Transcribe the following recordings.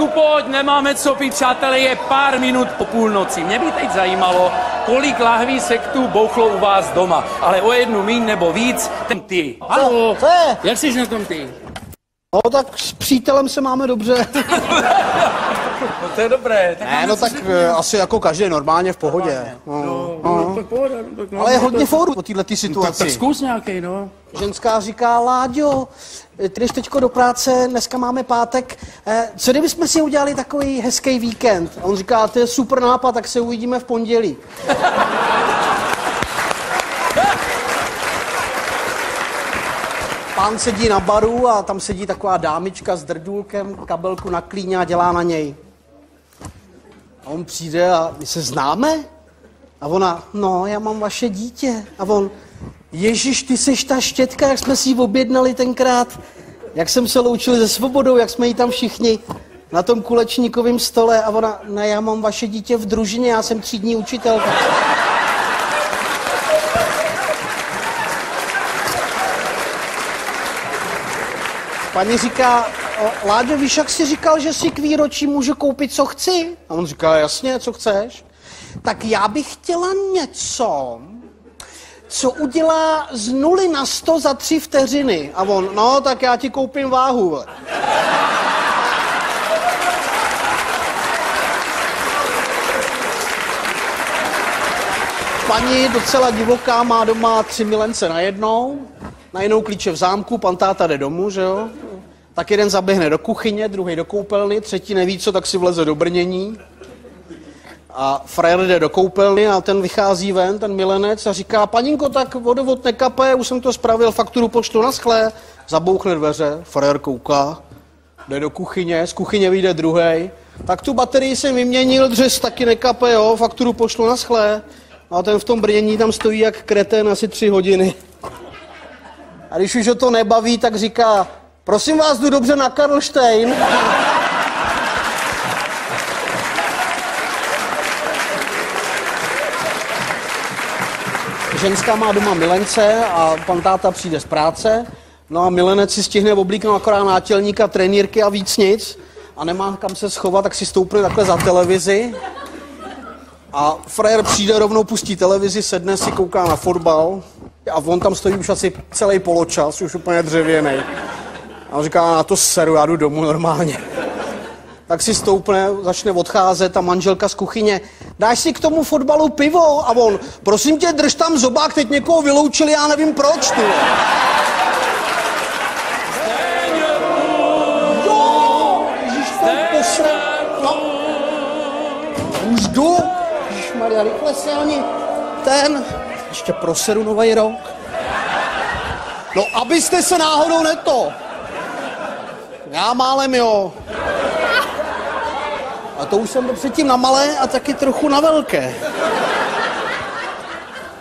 Fredku, pojď, nemáme co pít, přátelé, je pár minut po půlnoci. Mě by teď zajímalo, kolik lahví sektů bouchlo u vás doma. Ale o jednu míň nebo víc, ten ty. Halo, Co je? jak jsi na tom ty? No tak s přítelem se máme dobře. No to je dobré. Tak Ne, no tak eh, asi jako každý normálně v pohodě. No. no, tak pohoda, no, tak no, Ale je hodně fórů po této tak, tak situaci. zkus nějaký, no. Ženská říká, Láďo, ty jdeš teďko do práce, dneska máme pátek, eh, co kdybychom si udělali takový hezký víkend? A on říká, to je super nápad, tak se uvidíme v pondělí. Pán sedí na baru a tam sedí taková dámička s drdůlkem, kabelku na klíně a dělá na něj. A on přijde a my se známe? A ona, no, já mám vaše dítě. A on, Ježíš, ty seš ta štětka, jak jsme si ji objednali tenkrát. Jak jsem se loučil se svobodou, jak jsme ji tam všichni na tom kulečníkovém stole. A ona, ne, já mám vaše dítě v družině, já jsem třídní učitelka. Paní říká, "O, Láďo, víš, jak jsi říkal, že si k výročí můžu koupit, co chci? A on říká, jasně, co chceš? Tak já bych chtěla něco, co udělá z nuly na sto za tři vteřiny. A on, no, tak já ti koupím váhu. vole." Paní docela divoká má doma tři milence najednou, najednou klíče v zámku, pan táta jde domů, že jo? Tak jeden zaběhne do kuchyně, druhý do koupelny, třetí neví co, tak si vleze do brnění. A frajer jde do koupelny a ten vychází ven, ten milenec, a říká, paninko, tak vodovod nekape, už jsem to spravil, fakturu poštu na schlé. Zabouchne dveře, frajer kouká, jde do kuchyně, z kuchyně vyjde druhý. Tak tu baterii jsem vyměnil, dřes taky nekape, jo, fakturu pošlu na schlé. A ten v tom brnění tam stojí jak kreten asi tři hodiny. A když už ho to nebaví, tak říká, prosím vás, jdu dobře na Karlštejn. Ženská má doma milence a pan táta přijde z práce, no a milenec si stihne oblíknout akorát nátělníka, trenýrky a víc nic a nemá kam se schovat, tak si stoupne takhle za televizi a frajer přijde rovnou, pustí televizi, sedne si, kouká na fotbal a on tam stojí už asi celý poločas, už úplně dřevěný. A on říká, na to seru, já jdu domů normálně. Tak si stoupne, začne odcházet a manželka z kuchyně, dáš si k tomu fotbalu pivo? A on, prosím tě, drž tam zobák, teď někoho vyloučili, já nevím proč, ty. Už jdu. Rychle se ani ten, ještě proseru nový rok. No, abyste se náhodou neto. Já málem jo. A to už jsem byl předtím na malé a taky trochu na velké.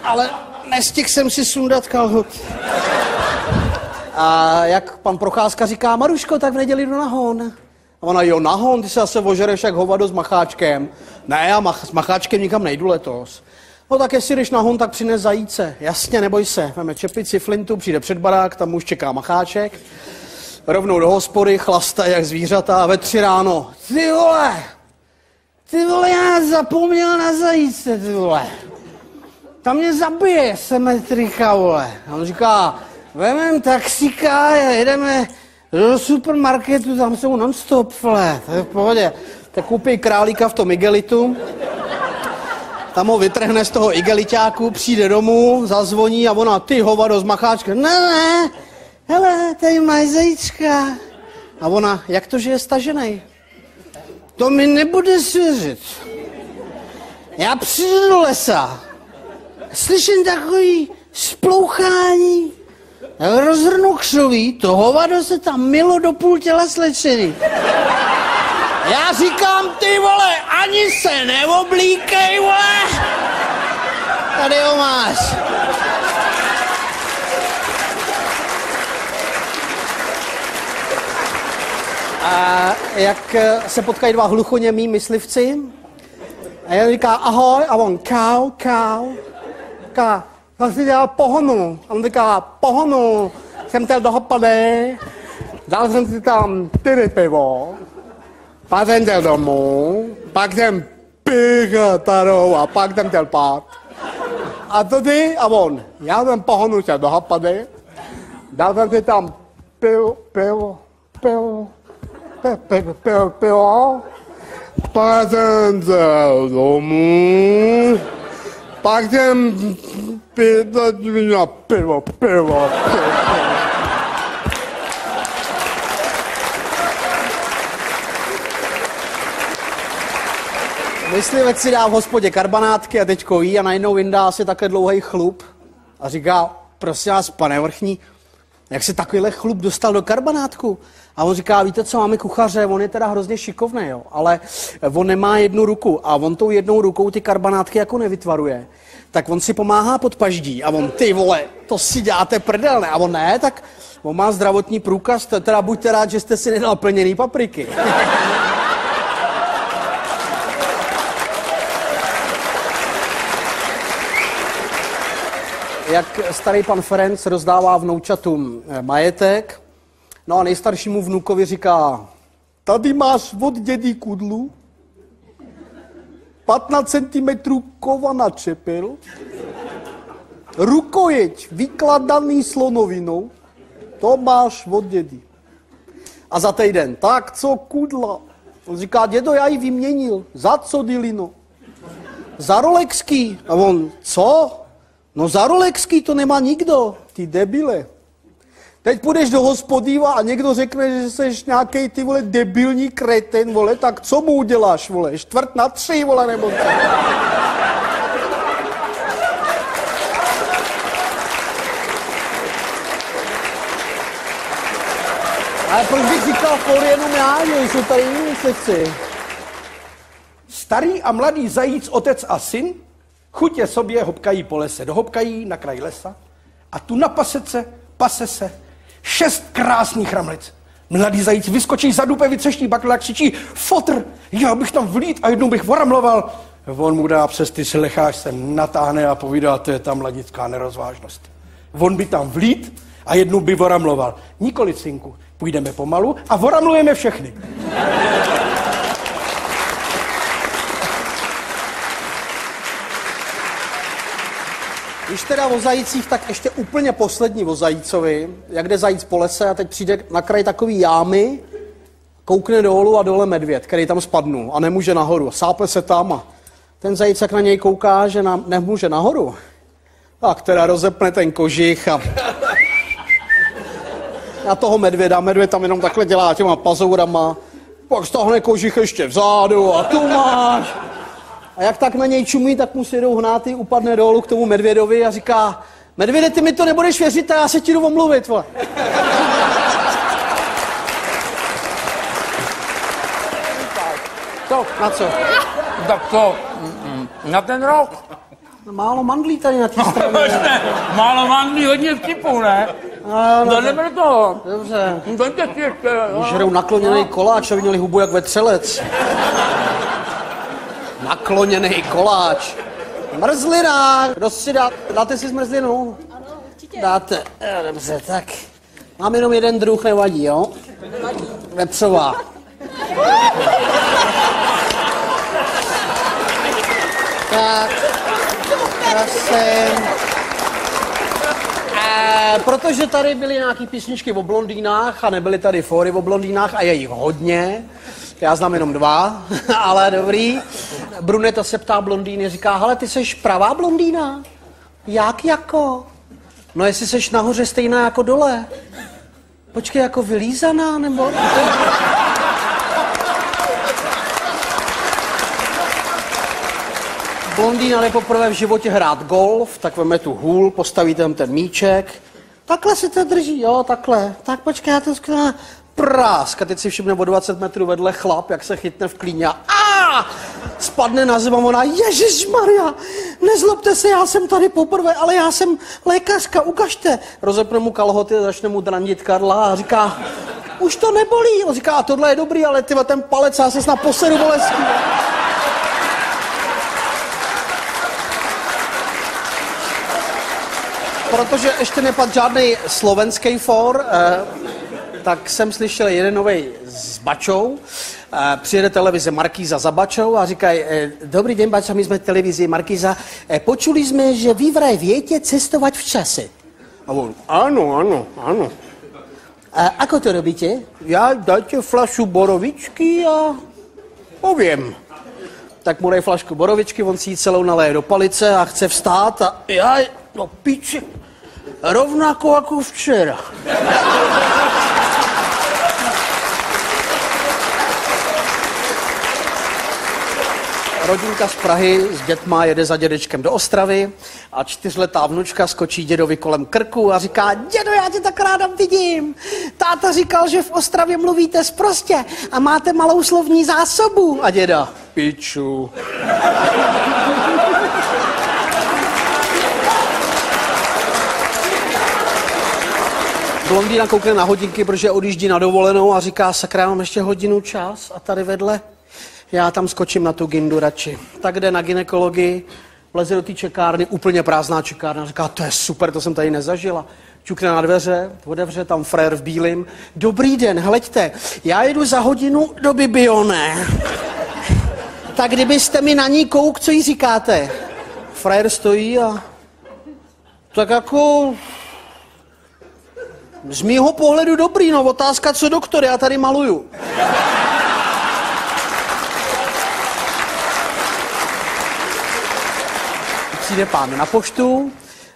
Ale nestihl jsem si sundat kalhot. A jak pan Procházka říká, Maruško, tak v neděli jdu na hon. A ona, jo, na hon, ty se zase ožereš jak hovado s macháčkem. Ne, já mach, s macháčkem nikam nejdu letos. No tak jestli jdeš na hon, tak přines zajíce. Jasně, neboj se. Máme čepici, flintu, přijde před barák, tam už čeká macháček. Rovnou do hospody, chlasta jak zvířata a ve tři ráno. Ty vole, ty vole, já zapomněl na zajíce, ty vole. Tam mě zabije semetrika, vole. A on říká, vemem taxíka jedeme do supermarketu, tam jsou non-stop, vole, to je v pohodě. Tak koupí králíka v tom igelitu, tam ho vytrhne z toho igeliťáku, přijde domů, zazvoní a ona, ty hovado z ne, ne, hele, tady máš zajíčka. A ona, jak to, že je stažený? To mi nebude svěřit. Já přijdu do lesa, slyším takový splouchání, rozhrnu křoví, to hovado se tam milo do půl těla slečený. Já říkám, ty vole, ani se neoblíkej, vole! Tady ho máš. A jak eh, se potkají dva hluchoněmí myslivci, a jeden říká ahoj, a on kau, kau. Říká, co jsi dělal pohonu? A on říká, pohonu, jsem chtěl do hospody, dal jsem si tam čtyři pivo, Pak jsem jel domů, pak jsem píchl tarou a pak jsem chtěl pát. A tady, a on, já jsem pohonul se do hapady, dal jsem si tam pivo, pivo, pivo, jel domů, pak jsem pil, pivo, pivo, pivo, pivo. Myslivec si dá v hospodě karbanátky a teďko jí a najednou vyndá si takhle dlouhý chlup a říká, prosím vás, pane vrchní, jak se takovýhle chlup dostal do karbanátku? A on říká, víte co, máme kuchaře, on je teda hrozně šikovný, jo, ale on nemá jednu ruku a on tou jednou rukou ty karbanátky jako nevytvaruje. Tak on si pomáhá pod paždí a on, ty vole, to si děláte prdel, ne? A on ne, tak on má zdravotní průkaz, teda buďte rád, že jste si nedal plněný papriky. jak starý pan Ferenc rozdává vnoučatům eh, majetek. No a nejstaršímu vnukovi říká, tady máš od dědí kudlu, 15 cm kova na čepel, rukojeť vykladaný slonovinou, to máš od dědy. A za týden, tak co kudla? On říká, dědo, já ji vyměnil. Za co, Dilino? Za Rolexky. A on, co? No za Rolexky to nemá nikdo, ty debile. Teď půjdeš do hospodíva a někdo řekne, že jsi nějaký ty vole debilní kreten, vole, tak co mu uděláš, vole, čtvrt na tři, vole, nebo co? Ale proč bych říkal for jenom já, že jsou tady jiní seci. Starý a mladý zajíc, otec a syn Chutě sobě hopkají po lese, dohopkají na kraj lesa a tu na pasece pase se šest krásných ramlic. Mladý zajíc vyskočí za dupe, vycešní bakla a křičí, fotr, já bych tam vlít a jednou bych voramloval. On mu dá přes ty slecháš se natáhne a povídá, to je ta mladická nerozvážnost. On by tam vlít a jednou by voramloval. Nikoli, synku, půjdeme pomalu a voramlujeme všechny. Když teda o zajících, tak ještě úplně poslední o zajícovi. Jak jde zajíc po lese a teď přijde na kraj takový jámy, koukne dolů a dole medvěd, který tam spadnul a nemůže nahoru. Sápe se tam a ten zajíc, jak na něj kouká, že na, nemůže nahoru, tak teda rozepne ten kožich a na toho medvěda. Medvěd tam jenom takhle dělá těma pazourama, pak stahne kožich ještě vzadu a tu máš. A jak tak na něj čumí, tak mu sjedou hnáty, upadne dolů k tomu medvědovi a říká, medvěde, ty mi to nebudeš věřit a já se ti jdu omluvit, vole. To, Na co? tak to, mm, na ten rok. Málo mandlí tady na té straně. Málo mandlí, hodně vtipů, ne? No, no, To neber toho. dobře. Dojte si ještě. no. Žerou nakloněný koláč a měli hubu jak vetřelec. Nakloněný koláč. Mrzlina. Kdo si dá, dáte si zmrzlinu? Ano, určitě. Dáte. Eh, Dobře, tak. Mám jenom jeden druh, nevadí, jo? Vepřová. tak. Prosím. Eh, protože tady byly nějaký písničky o blondýnách a nebyly tady fóry o blondýnách a je jich hodně. Já znám jenom dva, ale dobrý. Bruneta se ptá blondýny, říká, hele, ty seš pravá blondýna? Jak jako? No jestli seš nahoře stejná jako dole. Počkej, jako vylízaná, nebo... Blondýna jde poprvé v životě hrát golf, tak veme tu hůl, postaví tam ten míček. Takhle si to drží, jo, takhle. Tak počkej, já to zkusím. Prásk. A teď si všimne o 20 metrů vedle chlap, jak se chytne v klíně a spadne na zem a ona, Ježíš Maria, nezlobte se, já jsem tady poprvé, ale já jsem lékařka, ukažte. Rozepne mu kalhoty a začne mu drandit Karla a říká, už to nebolí. On říká, a tohle je dobrý, ale ty ten palec, já se snad poseru bolestí. protože ještě nepadl žádný slovenský for, eh, tak jsem slyšel jeden nový s Bačou. Přijede televize Markíza za Bačou a říkají, eh, dobrý den Bača, my jsme televizi Markíza. Eh, Počuli jsme, že vy vraj větě cestovat v čase. A on, ano, ano, ano. A ako to robíte? Já dajte flašu borovičky a povím. Tak mu dej flašku borovičky, on si ji celou naleje do palice a chce vstát a já, no piči, rovnako jako včera. Rodinka z Prahy s dětma jede za dědečkem do Ostravy a čtyřletá vnučka skočí dědovi kolem krku a říká, dědo, já tě tak ráda vidím. Táta říkal, že v Ostravě mluvíte sprostě a máte malou slovní zásobu. A děda, piču. Blondýna koukne na hodinky, protože odjíždí na dovolenou a říká, sakra, mám ještě hodinu čas a tady vedle já tam skočím na tu gindu radši. Tak jde na ginekologii, vleze do té čekárny, úplně prázdná čekárna, říká, to je super, to jsem tady nezažila. Čukne na dveře, otevře tam frér v bílém. Dobrý den, hleďte, já jedu za hodinu do Bibione. Tak kdybyste mi na ní kouk, co jí říkáte? Frér stojí a... Tak jako... Z mýho pohledu dobrý, no otázka, co doktor, já tady maluju. Přijde pán na poštu,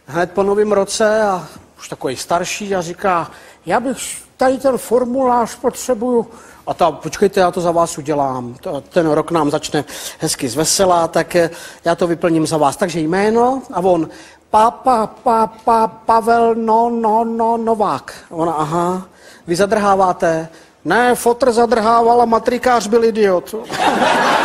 hned po novém roce a už takový starší a říká, já bych tady ten formulář potřebuju. A ta, počkejte, já to za vás udělám. Ten rok nám začne hezky zvesela, tak eh, já to vyplním za vás. Takže jméno a on, papa, papa, Pavel, no, no, no, Novák. Ona, aha, vy zadrháváte. Ne, fotr zadrhával a matrikář byl idiot.